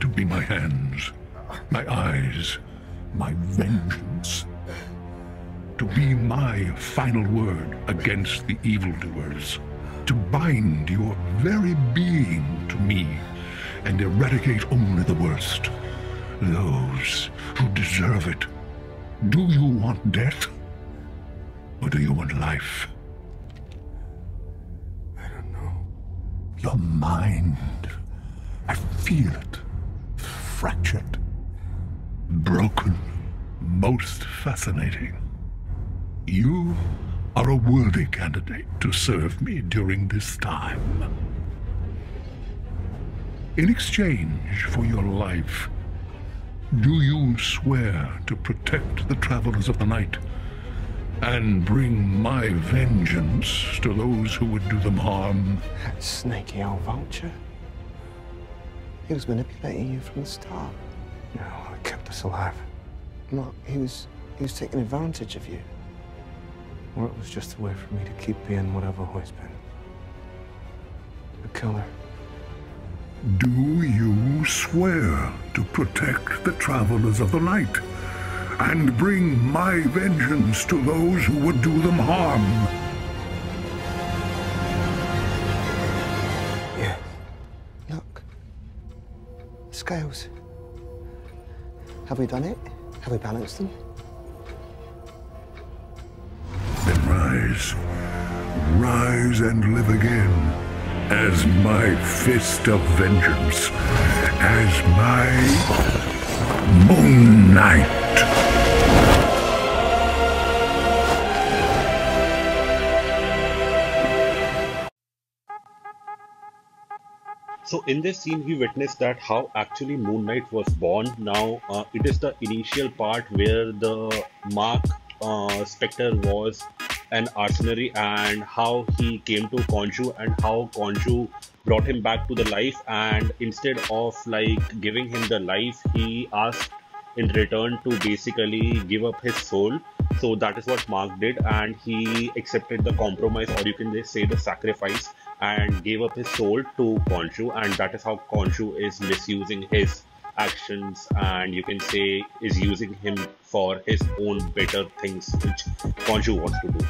to be my hands, my eyes, my vengeance. To be my final word against the evildoers. To bind your very being to me and eradicate only the worst. Those who deserve it. Do you want death? Or do you want life? I don't know. Your mind. I feel it. Fractured. Broken. Most fascinating. You are a worthy candidate to serve me during this time. In exchange for your life, do you swear to protect the travelers of the night and bring my vengeance to those who would do them harm? That snaky old vulture. He was manipulating you from the start. No, it kept us alive. Marc, he was he was taking advantage of you. Or it was just a way for me to keep being what I've always been. A killer. Do you swear to protect the travelers of the night and bring my vengeance to those who would do them harm? Scales. Have we done it? Have we balanced them? Then rise, rise and live again as my fist of vengeance, as my Moon Knight. So in this scene, we witnessed that how actually Moon Knight was born. Now uh, it is the initial part where the Marc uh, Spector was an arcenary and how he came to Khonshu and how Khonshu brought him back to the life and instead of like giving him the life, he asked in return to basically give up his soul. So that is what Marc did and he accepted the compromise or you can just say the sacrifice and gave up his soul to Khonshu, and that is how Khonshu is misusing his actions and you can say is using him for his own better things which Khonshu wants to do.